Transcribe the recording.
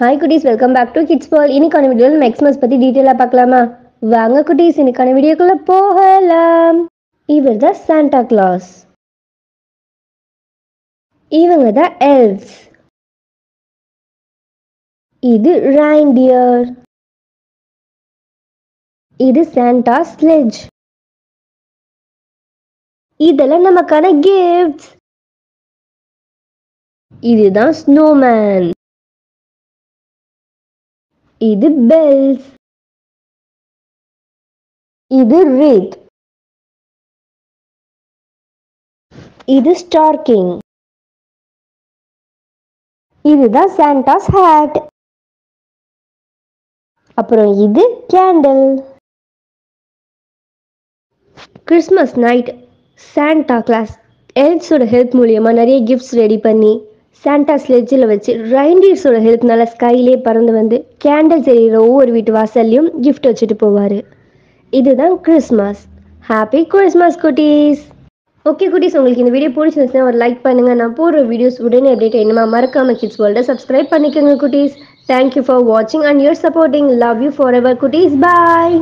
Hi குட்டீஸ். Welcome back to kids பால் இன்னைக்கான வீடியோவில் நம்ம எக்ஸ்மஸ் பற்றி டீட்டெயிலாக பார்க்கலாமா? வாங்க குட்டீஸ். இன்னைக்கான வீடியோக்குள்ள போகலாம். இவர் தான் சாண்டா கிளாஸ் இவங்க தான் எல்ஸ் இது ரைண்டியர் இது சாண்டா ஸ்லெஜ் இதெல்லாம் நமக்கான கிஃப்ட்ஸ் இதுதான் ஸ்னோமேன் இது பெல்ஸ். இது ரீத் இது ஸ்டார்கிங் இதுதான் சாண்டாஸ் ஹேட் அப்புறம் இது candle. Christmas night Santa Claus எல்ஸோட help மூலியமாக நிறைய கிஃப்ட்ஸ் ரெடி பண்ணி சாண்டா ஸ்லெட்ஜில் வச்சு ரைண்டீர்ஸோட ஹெல்ப்னால ஸ்கைலே பறந்து வந்து கேண்டில் தெரிகிற ஒவ்வொரு வீட்டு வாசல்லையும் கிஃப்ட் வச்சுட்டு போவார். இதுதான் கிறிஸ்மஸ் ஹாப்பி கிறிஸ்மஸ் குட்டீஸ்! ஓகே குட்டீஸ் உங்களுக்கு இந்த வீடியோ பிடிச்சிருந்துச்சுன்னா ஒரு லைக் பண்ணுங்கள் நான் போடுற வீடியோஸ் உடனே அப்டேட் என்னமா மறக்காம கிட்ஸ் வேர்ல்டை சப்ஸ்கிரைப் பண்ணிக்கோங்க குட்டீஸ். தேங்க்யூ ஃபார் வாட்சிங் and your supporting love you forever குட்டீஸ். பாய்